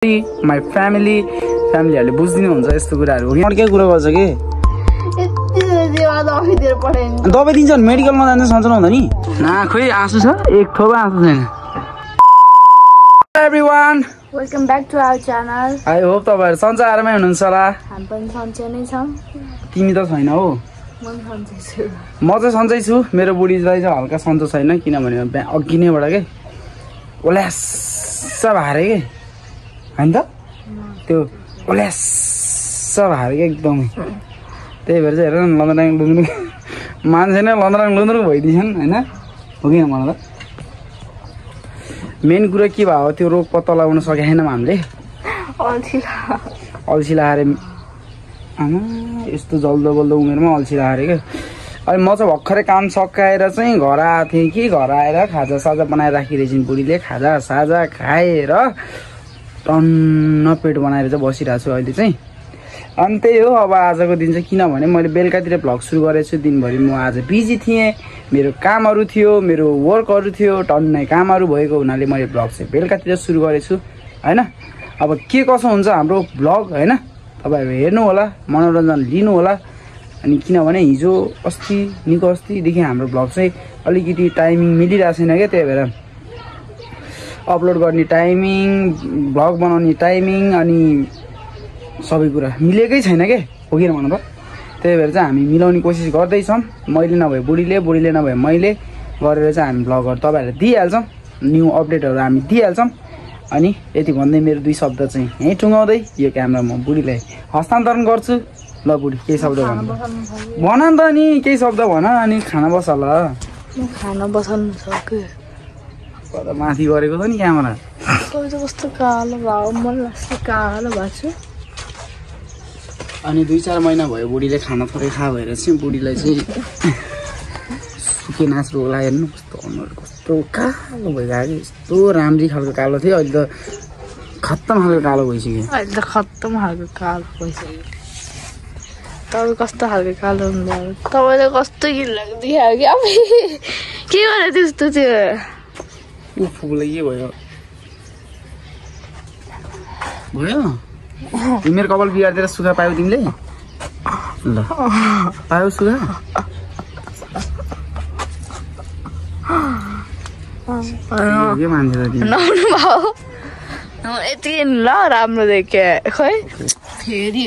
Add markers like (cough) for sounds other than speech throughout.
My family फ्यामिलीहरूले बुझिदिनु हुन्छ यस्तो कुराहरू हो कि? अर्कै कुरो गर्छ कि? दबाई दिन्छ भने मेडिकलमा जान्छ सन्चो हुँदैन नि? ना खोइ आँसु छ? एक थोपा आँसु छैन। Everyone welcome back to our channel I hope तपाईँहरू सन्चो आरामै हुनुहुन्छ होला। हामी पनि सन्चै नै छौँ। तिमी त छैन हो। म पनि सन्चै छु। म चाहिँ सन्चै छु। मेरो बुढीलाई चाहिँ हल्का सन्चो छैन किनभने अघि नैबाट के? ओल्यास भारे के? होइन त त्यो ओल्यास भारे के एकदमै। त्यही भएर चाहिँ हेर न लन्द्राङ लुन्द्रुङ। मान्छे नै लन्द्राङ लुन्द्रुङ भइदिन्छन् होइन? हो कि मलाई त मेन कुरा के भयो? त्यो रोग पत्ता लगाउन सकेको छैनौँ हामीले अल्छी लगाएर आमा यस्तो जल्दो बल्दो उमेरमा अल्छी लगाएर क्या अनि म चाहिँ भर्खरै काम सकाएर चाहिँ घर आएको थिएँ कि? घर आएर खाजा साजा बनाएर राखिरहेछन् बुढीले। खाजा साजा खाएर टन्न पेट बनाएर चाहिँ बसिरहेको छु अहिले चाहिँ। अनि त्यही हो अब आजको दिन चाहिँ किनभने मैले बेलुकातिर भ्लग सुरु गरेको छु दिनभरि म आज बिजी थिएँ। मेरो कामहरू थियो मेरो वर्कहरू थियो टन्नै कामहरू भएको हुनाले मैले भ्लग चाहिँ बेलुकातिर सुरु गरेको छु होइन? अब के कसो हुन्छ हाम्रो भ्लग होइन? तपाईँहरू हेर्नु होला मनोरञ्जन लिनु होला। अनि किनभने हिजो अस्ति निको अस्तिदेखि हाम्रो भ्लग चाहिँ अलिकति टाइमिङ मिलिरहेको छैन क्या त्यही भएर। अपलोड गर्ने टाइमिङ भ्लग बनाउने टाइमिङ अनि सबै कुरा मिलेकै छैन के? हो कि भन त? त्यही भएर चाहिँ हामी मिलाउने कोसिस गर्दैछौँ। मैले नभए बुढीले बुढीले नभए मैले गरेर चाहिँ हामी भ्लगहरू तपाईँहरूलाई दिइहाल्छौँ। न्यू अपडेटहरू हामी दिइहाल्छौँ। अनि यति भन्दै मेरो दुई शब्द चाहिँ यहीँ टुङ्गाउँदै यो क्यामेरा म बुढीलाई हस्तान्तरण गर्छु। ल बुढी केही शब्द भन। भन नि त नि केही शब्द भन अनि खाना बस ल। खाना बसाउनु सक्यो। कता माथि गरेको छ नि क्यामेरा? त कस्तो कालो भयो मन लाग्छ कालो भएको छु। अनि दुई चार महिना भयो बुढीले खाना थोरै खा भएर चाहिँ बुढीलाई चाहिँ सुके नाच रोग हेर्नु कस्तो अनुहार कस्तो कालो भइरहेको यस्तो राम्री खालको कालो थियो। अहिले त खत्तम खालको कालो भइसक्यो। अहिले त खत्तम खालको कालो भइसक्यो। तपाईँ कस्तो खालको कालो हुनुभयो? तपाईँलाई कस्तो घिनलाग्दो देखायो कि? अब के गरेँ त्यस्तो त्यो ऊ फुललाई के भयो भयो तिमीहरू कपाल बिगारिदिएर सुखा पायौ तिमीले ल पायौ सुखा के मान्छे यति ल राम्रो देखे खै फेरि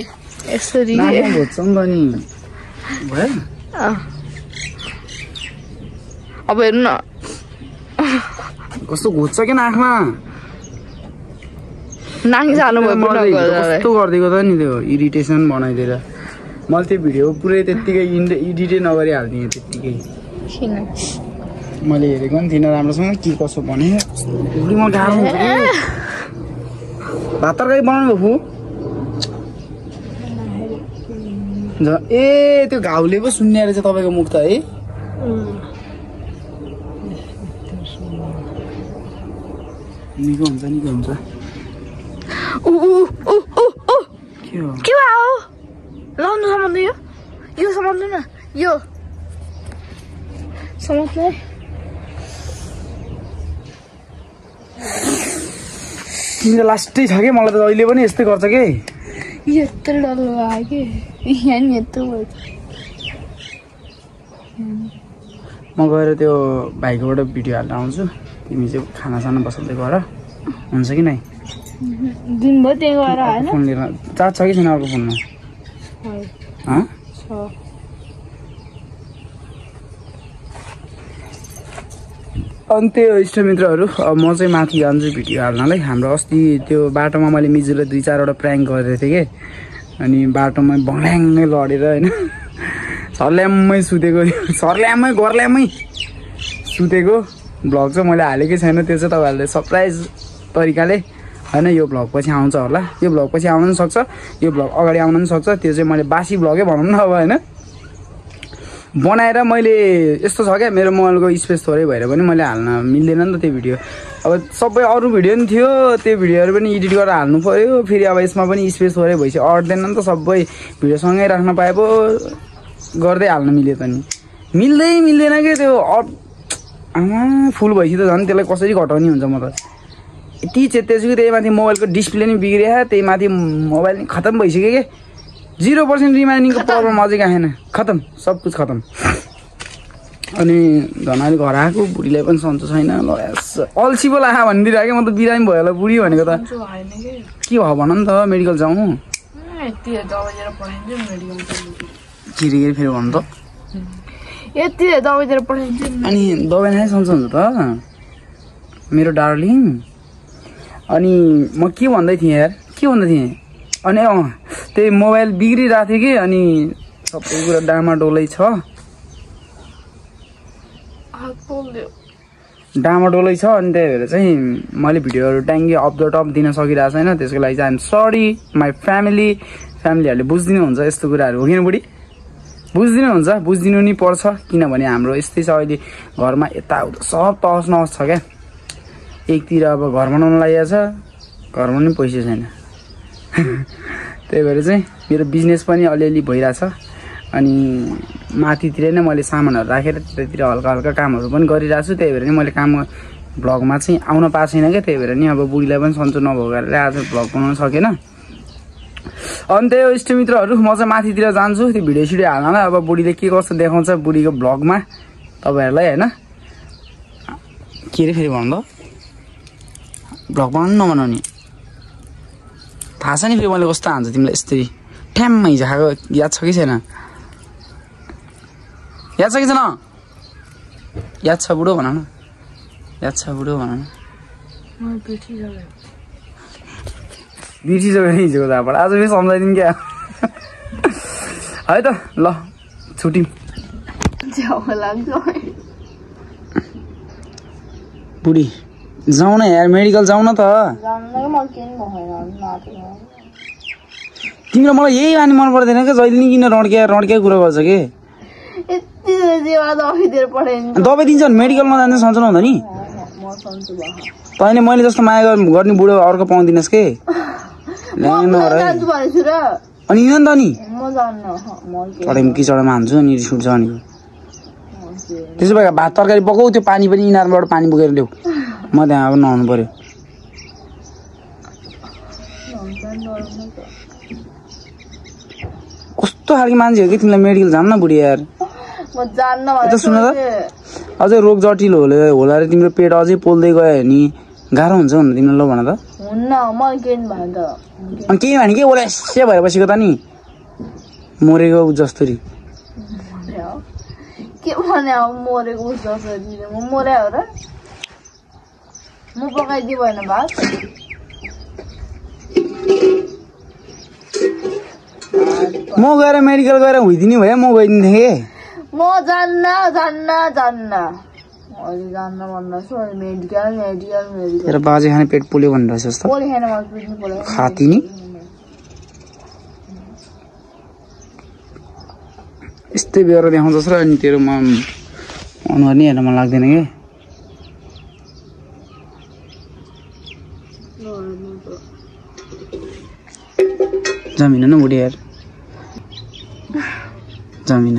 यसरी त नि भयो। अब हेर्नु न कस्तो घोच्छ क्या नाकमा? नाक। कस्तो गरिदिएको त नि त्यो इरिटेसन बनाइदिएर मैले त्यो भिडियो पुरै त्यत्तिकै इन्ड इडिटै नगरी हालिदिएँ त्यत्तिकै मैले हेरेको पनि थिइनँ राम्रोसँग के कसो भने। भात तरकारी बनाउनु फु। ए त्यो घाउले पो सुन्ने रहेछ तपाईँको मुख त है। निको हुन्छ निको हुन्छ के हो लाउनु समात्नु यो यो समात्नु न यो समात्नु है तिमी त लास्टै छ कि मलाई त अहिले पनि यस्तै गर्छ कि यत्रो डल्लो भयो कि यहाँ नि यत्रो भयो म गएर त्यो भाइकोबाट भिडियो हाल्न आउँछु तिमी चाहिँ खानासाना बसाउँदै गर। हुन्छ कि नै? दिनभर त्यही गएर होइन? फोन लिएर चार्ज छ कि छैन अर्को फोनमा? अनि त्यो इष्टमित्रहरू अब म चाहिँ माथि जान्छु भिडियो हाल्नलाई। हाम्रो अस्ति त्यो बाटोमा मैले मिजुलाई दुई चारवटा प्र्याङ्क गरेको थिएँ कि। अनि बाटोमा भङ्याङ्गै लडेर होइन सर्ल्याम्मै सुतेको सर्ल्याम्मै गर्ल्याम्मै सुतेको। भ्लग चाहिँ मैले हालेकै छैन त्यो चाहिँ तपाईँहरूले सरप्राइज तरिकाले होइन यो भ्लग पछि आउँछ होला। यो भ्लग पछि आउनु पनि सक्छ यो भ्लग अगाडि आउनु पनि सक्छ। त्यो चाहिँ मैले बासी भ्लगै भनौँ न अब होइन। बनाएर मैले यस्तो छ क्या मेरो मोबाइलको स्पेस थोरै भएर पनि मैले हाल्न मिल्दैन नि त त्यो भिडियो अब सबै अरू भिडियो पनि थियो त्यो भिडियोहरू पनि एडिट गरेर हाल्नु पऱ्यो। फेरि अब यसमा पनि स्पेस थोरै भएपछि अट्दैन नि त सबै भिडियोसँगै राख्न पाए पो गर्दै हाल्न मिल्यो त नि। मिल्दै मिल्दैन क्या त्यो अप आमा फुल भएपछि त झन् त्यसलाई कसरी घटाउने हुन्छ म त? यति चेतेछु कि त्यही माथि मोबाइलको डिस्प्ले नि बिग्रियो त्यही माथि मोबाइल नि खतम भइसक्यो कि? जिरो पर्सेन्ट रिमाइनिङको प्रब्लम अझै आएन खतम सब कुछ खतम। अनि झन् अहिले घर आएको बुढीलाई पनि सन्चो छैन ल यस। अल्छी पो लाग्यो भनिदिइरहेको क्या म त बिरामी भयो होला बुढी भनेको त। कि? भयो भन नि त मेडिकल जाउँ। के फेरि भन्नु त। यति दबाई दिएर पठाइदिन्छु नि। अनि दबाई खाइ सन्चो हुन्छ त। मेरो डार्लिङ। अनि म के भन्दै थिएँ यार? के भन्दै थिएँ? अनि अँ त्यही मोबाइल बिग्रिरहेको थियो कि अनि सबै कुरा डामाडोलै छ। पोल्यो। डामाडोलै छ अनि त्यही भएर चाहिँ मैले भिडियोहरू ट्याङ्गी अफ द टप दिन सकिरहेको छैन। त्यसको लागि चाहिँ आइएम सरी माई फ्यामिली फ्यामिलीहरूले बुझिदिनु हुन्छ यस्तो कुराहरू हो किन बुढी? बुझिदिनु हुन्छ बुझिदिनु नि पर्छ किनभने हाम्रो यस्तै छ अहिले घरमा यताउता सब तहस नहस छ क्या। एकतिर अब घर बनाउनु लागेको छ घरमा पनि पैसा छैन। (laughs) त्यही भएर चाहिँ मेरो बिजनेस पनि अलिअलि भइरहेछ अनि माथितिर नै मैले सामानहरू राखेर त्यतातिर हल्का हल्का कामहरू पनि गरिरहेको छु त्यही भएर नि मैले काम भ्लगमा चाहिँ आउन पाएको छैन क्या त्यही भएर नि अब बुढीलाई पनि सन्चो नभएको आज भ्लग बनाउन सकेन। अनि त्यही हो इष्टमित्रहरू म चाहिँ माथितिर जान्छु त्यो भिडियो सिडियो हाल्नलाई अब बुढीले के कस्तो देखाउँछ बुढीको भ्लगमा तपाईँहरूलाई होइन। के अरे फेरि भन्नु भ्लग बनाउनु नबनाउने। थाहा छ नि फेरि मैले कस्तो हान्छ तिमीलाई यस्तरी ठ्याम्मै झाएको याद छ कि छैन? याद छ कि छैन? याद छ बुढो भन न। याद छ बुढो भन न। बिर्सिसक्यो नि हिजोको दाबाट आज फेरि सम्झाइदिउँ क्या? है त ल छुट्यौँ बुढी जाउँ न यार मेडिकल जाउँ न त। तिम्रो मलाई यही बानी मन पर्दैन क्या जहिले नि किन रड्क्या रड्क्या कुरा गर्छ कि? दबाई दिन्छ भने मेडिकलमा जान्छ सन्चो नहुँदा नि? तैँले मैले जस्तो माया गर- गर्ने बुढो अर्को पाउँदिनस् के? अनि हिँड नि त नि। के हान्छु अनि रिस उठ्छ अनि। त्यसो भए भात तरकारी पकाउ त्यो पानी पनि इनारबाट पानी बोकेर ल्याऊ। म त्यहाँ अब नुहाउनु त। कस्तो खालको मान्छे हो कि तिमीलाई मेडिकल जाम न बुढी यार। सुन त। अझै रोग जटिल होला होला रे तिम्रो पेट अझै पोल्दै गयो भने। गाह्रो हुन्छ भनेर तिमीलाई ल भन त। भयो अनि केही भने के? उसलाई एस्से भएर बसेको त नि। मरेको जस्तरी। के भने मरेको म मर्या हो र म पकाइदियो भएन भात। म गएर मेडिकल गएर हुइदिने भए म गइदिन्थेँ कि? म जान्न जान्न जान्न। अहिले जान्न भन्दैछु अहिले मेडिकल मेडिकल मेडिकल तेरो बाजे खाने पेट पोल्यो भनेर जस्तो पोले खान मलाई पिट्नु पर्यो खाती नि यस्तै बेहोरा देखाउँछस् र अनि तेरो म अनुहार नि हेर्न मन लाग्दैन कि जमिन न बुढी यार। जमिन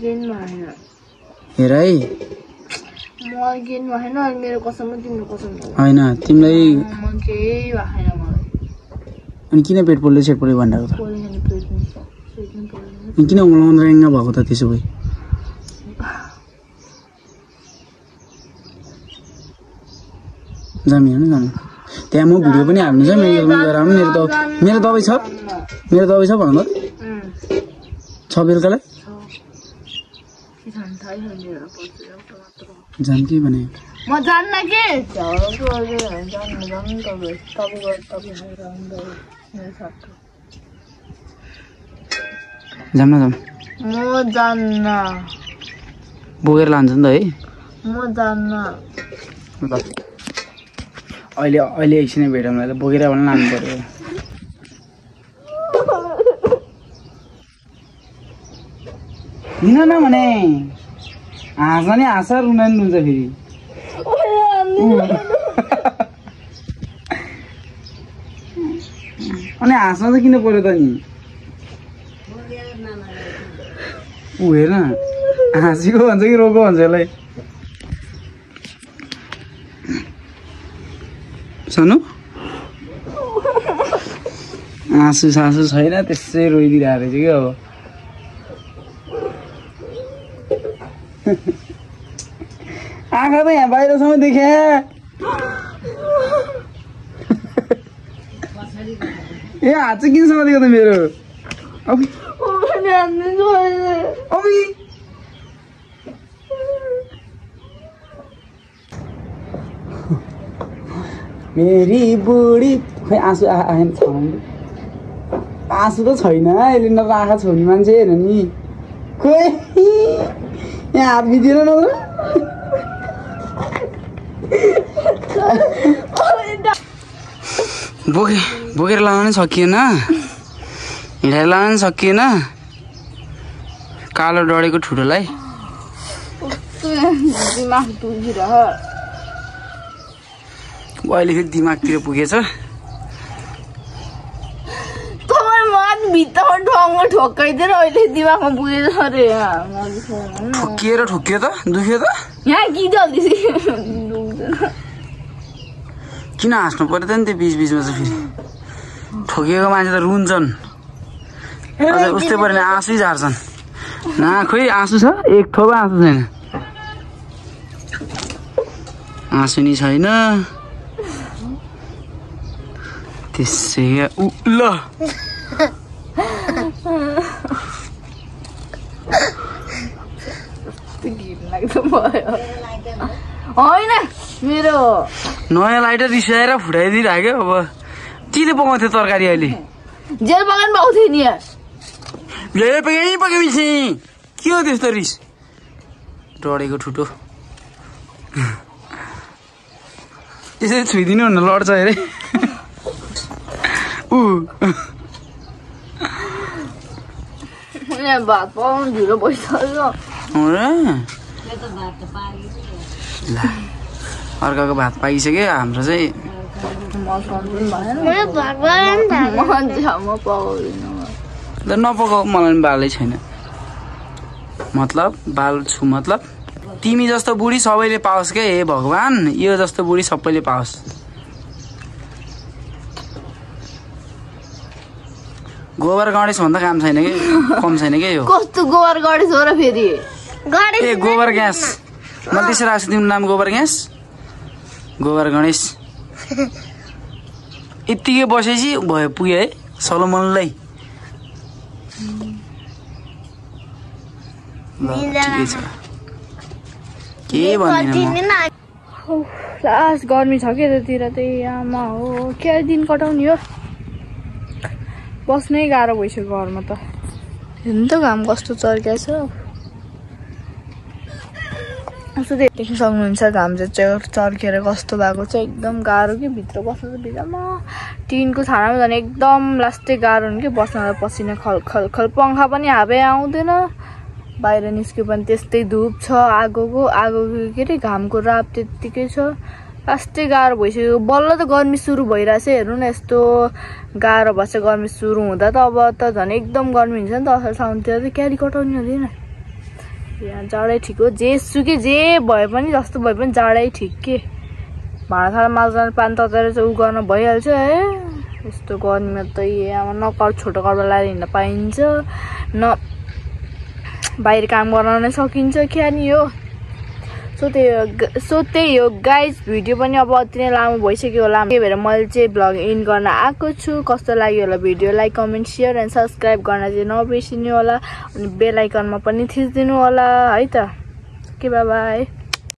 भएन हेर है मेरो कसम तिम्रो कसम। होइन तिमीलाई केही मलाई अनि किन पेट पोल्यो सेट पोल्यो त किन उलाउँदा भएको त त्यसो भए जमिन होइन जमिन त्यहाँ म भिडियो पनि हाल्नु छ मेडिकलमा गएर मेरो दबाई मेरो दबाई छ मेरो दबाई छ भन त उम्, छ बेलुकालाई के खान थाहै छैन मेरो पछि एउटा मात्र हो। जान के भने म जान्न के न म जान्न बोकेर लान्छ नि त है म जान्न अहिले अहिले एकछिनै भेटौँ बोकेर पनि लानु पऱ्यो हिँड न भने हाँस नि हाँस रुना नि रुन्छ फेरि। अनि हाँस्न त किन पऱ्यो त नि? ऊ हेर्न हाँसीको भन्छ कि रोको भन्छ यसलाई? सानो? हाँसु सासु छैन त्यसै रोइदिरहेको रहेछ क्या अब। आँखा त यहाँ बाहिरसम्म देखे ए हात चाहिँ किन समातेको त मेरो? मेरी बुढी खै आँसु आएन छ। आँसु त छैन यसले न आँखा छोड्ने मान्छे हेर नि। खोइ यहाँ हात भिजेर न बोके बोकेर लाउन सकिएन। हिँडेर लाउन सकिएन। कालो डढेको ठुलोलाई। अहिले फेरि दिमागतिर पुगेछ। ढङ्ग ठोक्काइदिएर अहिले दिमागमा पुगेछ अरे ठोकिएर ठोकियो त दुख्यो त यहाँ दुख्दैन किन हाँस्नु पऱ्यो त नि त्यो बिच बिचमा चाहिँ फेरि ठोकिएको मान्छे त रुन्छन् अझ उस्तै पऱ्यो भने आँसै झार्छन् न खोइ आँसु छ एक थोपा आँसु छैन आँसु नि छैन त्यसै उ ल घिनलाग्दो भयो। होइन मेरो नयाँ लाइटर रिसाएर फुटाइदिइराख्यो। अब चिले पकाउँथ्यो तरकारी अहिले। जेल बगान पाउँथ्यो नि यार। ल्याएर पकाइ पकाइपछि के हो त्यस्तो रिस? डढेको ठुटो। यसरी छोइदिनु न लड्छ अरे। ऊ। भात पकाउनु ढिलो भइसक्यो। ल अर्काको भात पाइसक्यो हाम्रो चाहिँ ल नपकाऊ मलाई पनि बालै छैन। मतलब बाल छु मतलब। तिमी जस्तो बुढी सबैले पाओस् के हे भगवान्? यो जस्तो बुढी सबैले पाओस्। गोबर गणेश भन्दा काम छैन कि? कम छैन कि यो? कस्तो गोबर गरेछ हो र फेरि? ए गोबर ग्यास। मैले त्यसरी राख्छु तिम्रो नाम गोबर ग्यास? गोबर गणेश। (laughs) यत्तिकै बसेपछि भयो पुग्यो है सलोमनलाई। के म? लास्ट गर्मी छ क्या त्यतिर त्यही आमा हो। के दिन कटाउने हो। बस्नै गाह्रो भइसक्यो घरमा त। हेर्नु त घाम कस्तो चर्किया छ। दे- देख्न सक्नुहुन्छ घाम चाहिँ च- चर्किएर कस्तो भएको छ? एकदम गाह्रो कि भित्र बस्नु त भित्रमा टिनको छानामा झन् एकदम लास्टै गाह्रो हुन्छ कि बस्नलाई पसिना खल खल खल पङ्खा पनि हावै आउँदैन। बाहिर निस्क्यो भने त्यस्तै धुप छ आगोको आगोको के अरे घामको राप त्यत्तिकै छ। लास्टै गाह्रो भइसक्यो। बल्ल त गर्मी सुरु भइरहेछ। हेर्नु न यस्तो गाह्रो भएछ। गर्मी सुरु हुँदा त अब त झन् एकदम गर्मी हुन्छ नि त असार साउनतिर त क्यारी कटाउने हुँदैन। यहाँ जाडै ठिक हो। जे सुकै जे भए पनि जस्तो भए पनि जाडै ठिक के? भाँडासाँडा माझ्दा पानी तताएर चाहिँ उ गर्न भइहाल्छ है? यस्तो गर्मीमा त यहाँ न कर छोटो कपडा लगाएर हिँड्न पाइन्छ। न बाहिर काम गर्न नै सकिन्छ क्या नि हो? सो त्यही हो सो त्यही हो गाइज भिडियो पनि अब अति नै लामो भइसक्यो होला। त्यही भएर मैले चाहिँ भ्लग इन गर्न आएको छु। कस्तो लाग्यो होला video like comment share and subscribe गर्न चाहिँ नबिर्सिनु होला। अनि बेल आइकनमा पनि थिचिदिनु होला है त। के बाई